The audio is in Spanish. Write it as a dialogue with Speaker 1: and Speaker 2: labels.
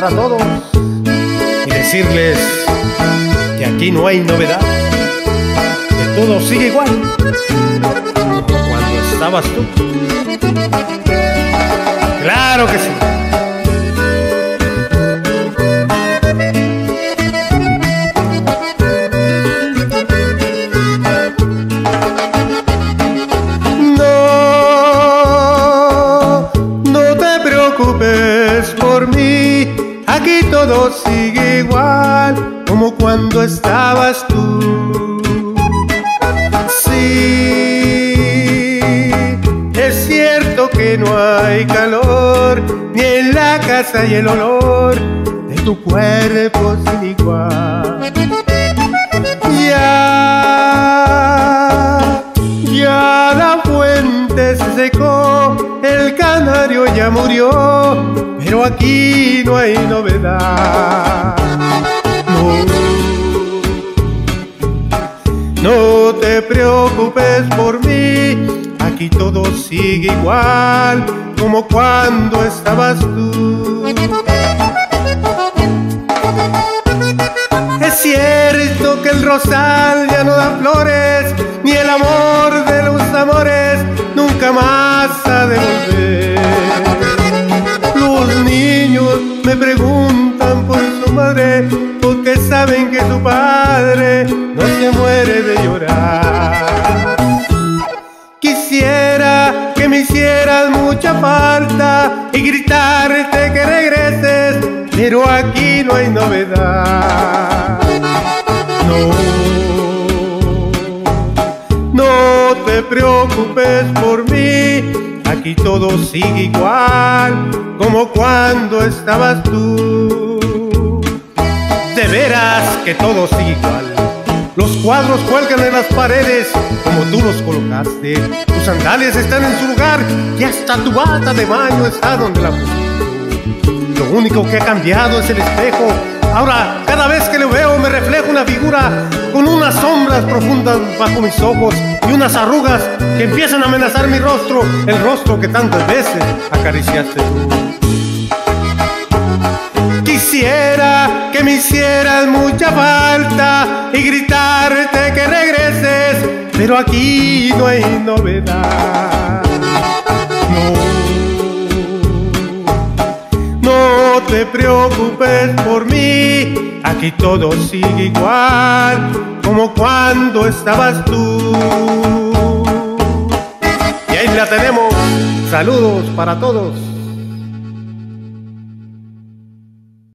Speaker 1: para todos y decirles que aquí no hay novedad, que todo sigue igual como cuando estabas tú.
Speaker 2: Aquí todo sigue igual como cuando estabas tú. Sí, es cierto que no hay calor, ni en la casa y el olor de tu cuerpo sin igual. Se el canario ya murió pero aquí no hay novedad. No, no te preocupes por mí, aquí todo sigue igual como cuando estabas tú. Es cierto que el rosal me preguntan por su madre, porque saben que su padre no se muere de llorar. Quisiera que me hicieras mucha falta y gritarte que regreses, pero aquí no hay novedad. No, no te preocupes por mí Aquí todo sigue igual como cuando estabas tú. De veras que todo sigue igual. Los cuadros cuelgan en las paredes como tú los colocaste. Tus sandalias están en su lugar y hasta tu bata de baño está donde la pusiste. Lo único que ha cambiado es el espejo. Ahora, cada vez que lo veo me refleja una figura con unas sombras profundas bajo mis ojos y unas arrugas que empiezan a amenazar mi rostro, el rostro que tantas veces acariciaste. Quisiera que me hicieras mucha falta y gritarte que regreses, pero aquí no hay novedad. No, no te preocupes por mí, aquí todo sigue igual como cuando estabas tú. Y ahí la tenemos. Saludos para todos.